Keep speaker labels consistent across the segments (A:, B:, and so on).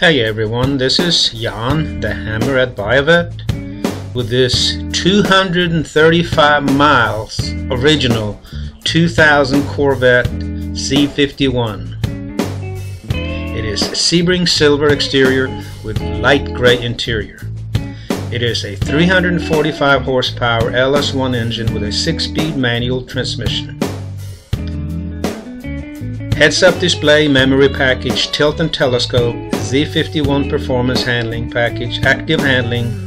A: Hey everyone, this is Jan the Hammer at Buyavette with this 235 miles original 2000 Corvette Z51. It is Sebring silver exterior with light gray interior. It is a 345 horsepower LS1 engine with a 6-speed manual transmission. Heads-up display, memory package, tilt and telescope, Z51 performance handling package, active handling,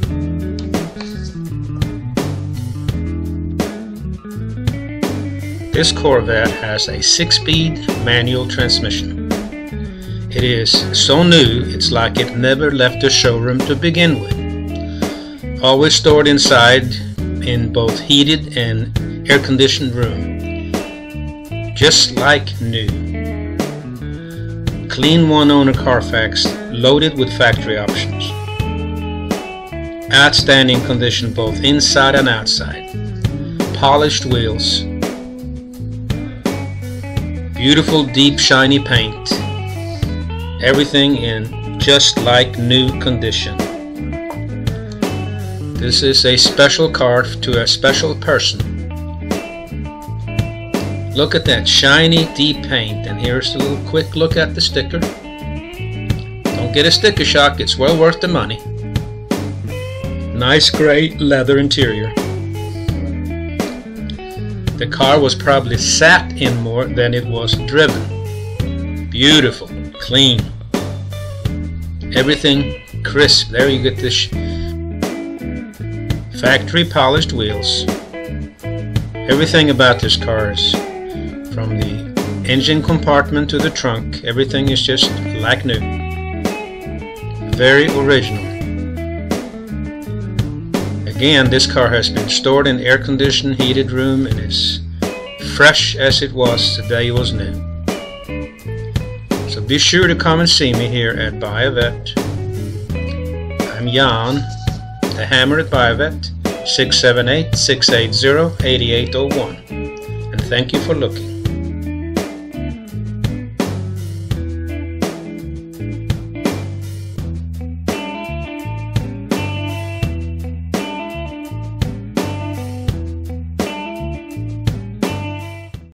A: This Corvette has a 6-speed manual transmission. It is so new it's like it never left the showroom to begin with. Always stored inside in both heated and air-conditioned room. Just like new. Clean one owner Carfax loaded with factory options. Outstanding condition both inside and outside. Polished wheels. Beautiful deep shiny paint. Everything in just like new condition. This is a special car to a special person. Look at that shiny deep paint and here's a little quick look at the sticker. Don't get a sticker shock, it's well worth the money. Nice gray leather interior. The car was probably sat in more than it was driven. Beautiful, clean. Everything crisp. There you get this factory polished wheels. Everything about this car is from the engine compartment to the trunk. Everything is just like new. Very original. Again, this car has been stored in air-conditioned heated room and is fresh as it was the day it was new. So be sure to come and see me here at Buyavette. I'm Jan, the Hammer at Buyavette, 678-680-8801. Thank you for looking.